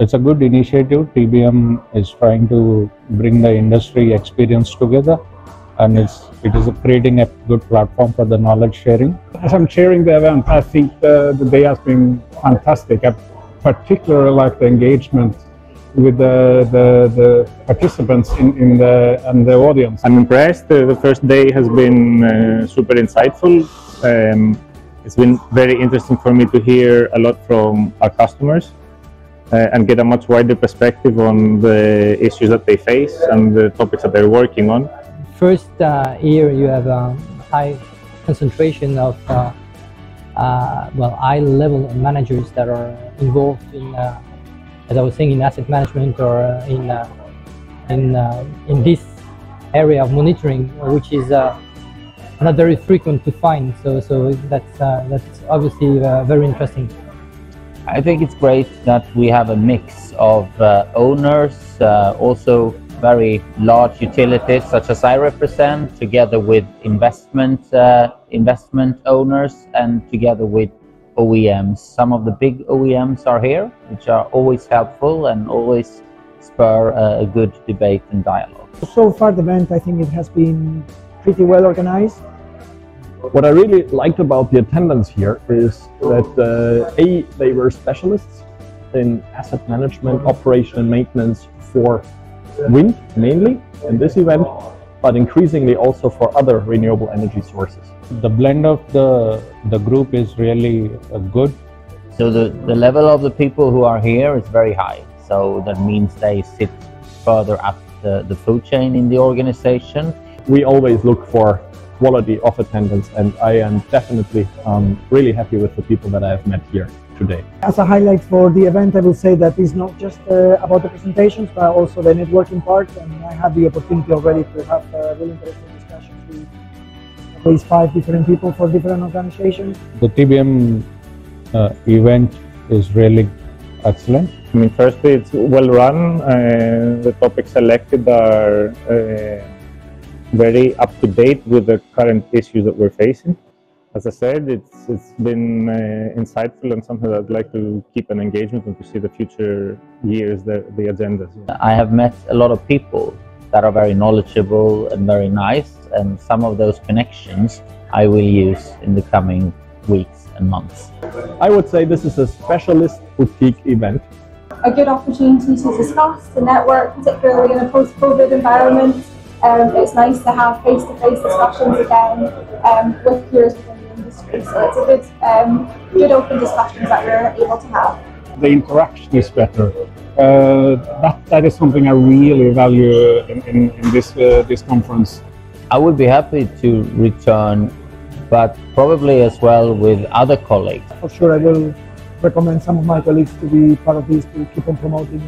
it's a good initiative. TBM is trying to bring the industry experience together, and it's it is creating a good platform for the knowledge sharing. As I'm chairing the event, I think the, the day has been fantastic. I particularly like the engagement with the, the, the participants in, in the and the audience. I'm impressed. The, the first day has been uh, super insightful. Um, it's been very interesting for me to hear a lot from our customers uh, and get a much wider perspective on the issues that they face and the topics that they're working on. First uh, year you have a high concentration of uh, uh, well high-level managers that are involved in, uh, as I was saying, in asset management or uh, in in in this area of monitoring, which is not very frequent to find. So so that's that's obviously very interesting. I think it's great that we have a mix of uh, owners, uh, also very large utilities such as I represent, together with investment uh, investment owners and together with OEMs. Some of the big OEMs are here, which are always helpful and always spur a good debate and dialogue. So far, the event I think it has been pretty well organized. What I really liked about the attendance here is that uh, A, they were specialists in asset management, operation and maintenance for wind mainly in this event, but increasingly also for other renewable energy sources. The blend of the, the group is really uh, good. So the, the level of the people who are here is very high. So that means they sit further up the, the food chain in the organization. We always look for quality of attendance and I am definitely um, really happy with the people that I have met here today. As a highlight for the event I will say that it's not just uh, about the presentations but also the networking part and I had the opportunity already to have uh, really interesting discussions with at least five different people for different organizations. The TBM uh, event is really excellent. I mean, firstly, it's well run. Uh, the topics selected are uh, very up to date with the current issues that we're facing. As I said, it's it's been uh, insightful and something that I'd like to keep an engagement and to see the future years, the, the agendas. I have met a lot of people that are very knowledgeable and very nice, and some of those connections I will use in the coming weeks and months. I would say this is a specialist boutique event. A good opportunity to discuss, to network, particularly in a post-COVID environment. Um, it's nice to have face-to-face discussions again um, with peers within the industry. So it's a good, um, good open discussions that we're able to have. The interaction is better. Uh, that, that is something I really value in, in, in this, uh, this conference. I would be happy to return, but probably as well with other colleagues. For sure, I will recommend some of my colleagues to be part of this to keep on promoting